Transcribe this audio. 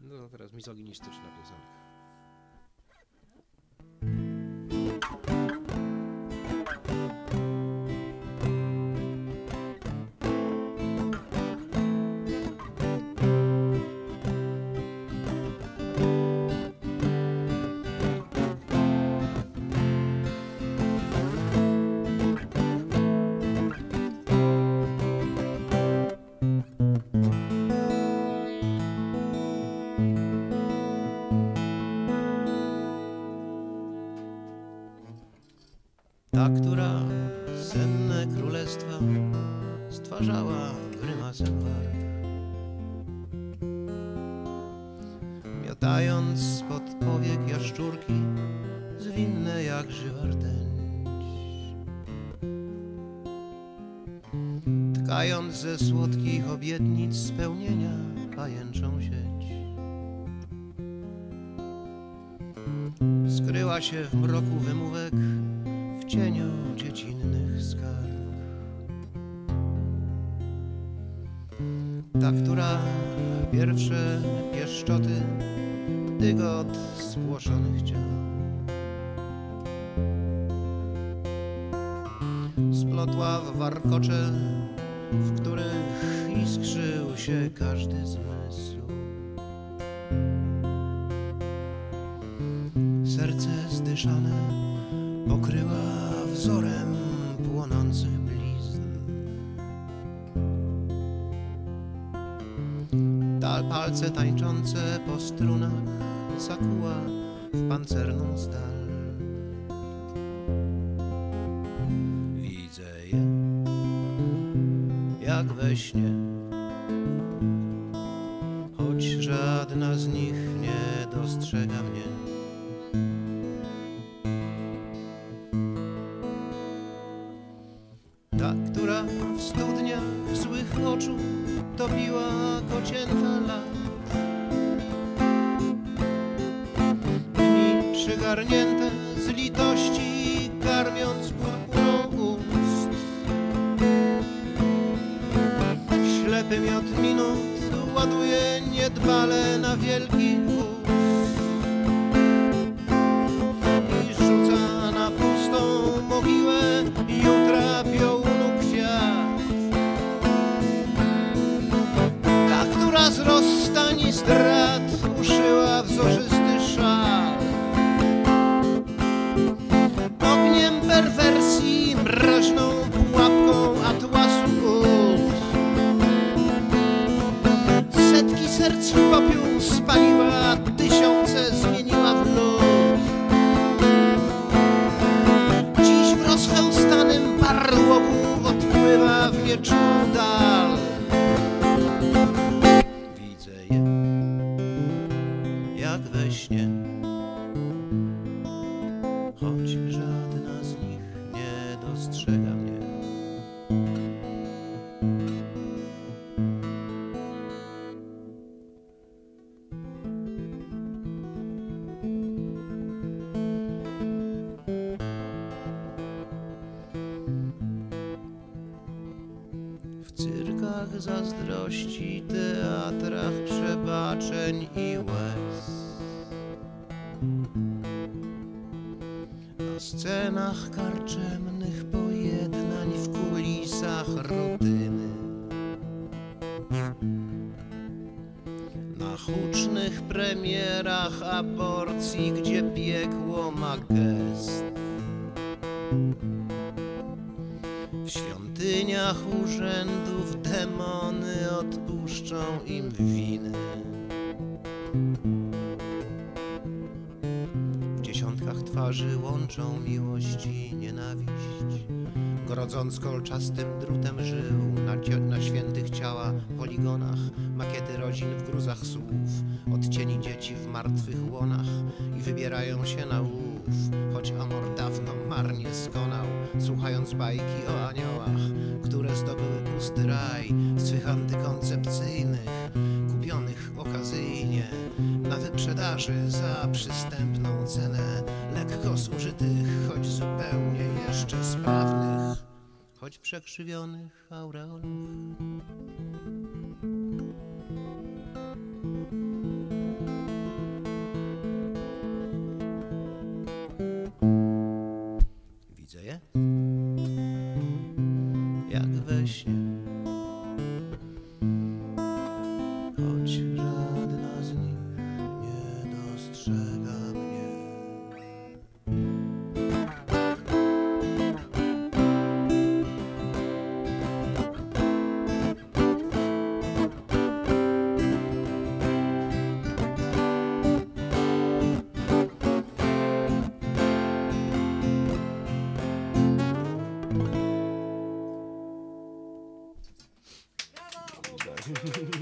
No teraz mizoginistyczna piosenka. Która senne królestwa stwarzała grymasem warg. Miotając spod powiek jaszczurki, zwinne jak żywa rtęć. Tkając ze słodkich obietnic spełnienia pajęczą sieć. Skryła się w mroku wymówek, cieniu dziecinnych skarg. Ta, która pierwsze pieszczoty dygot spłoszonych ciał splotła w warkocze, w których iskrzył się każdy zmysł. Serce zdyszane pokryła wzorem płonących blizn. Ta palce tańczące po strunach zakuła w pancerną stal. Widzę je jak we śnie, choć żadna z nich nie dostrzega złych oczu topiła kocięta lat. Dni przygarnięte z litości, karmiąc purpurą ust. Ślepy miot minut ładuje niedbale na wielki strad użyła wzorze cyrkach zazdrości, teatrach przebaczeń i łez. Na scenach karczemnych pojednań, w kulisach rutyny. Na hucznych premierach aborcji, gdzie piekło ma gest. W świątyniach urzędów demony odpuszczą im winy. W dziesiątkach twarzy łączą miłość i nienawiść. Grodząc kolczastym drutem żył na, na świętych ciała poligonach, makiety rodzin w gruzach słupów, odcieni dzieci w martwych łonach i wybierają się na choć amor dawno marnie skonał, słuchając bajki o aniołach, które zdobyły pusty raj swych antykoncepcyjnych, kupionych okazyjnie na wyprzedaży za przystępną cenę lekko zużytych, choć zupełnie jeszcze sprawnych, choć przekrzywionych aureolów. choć żadna z nich nie dostrzega mnie. Brawo!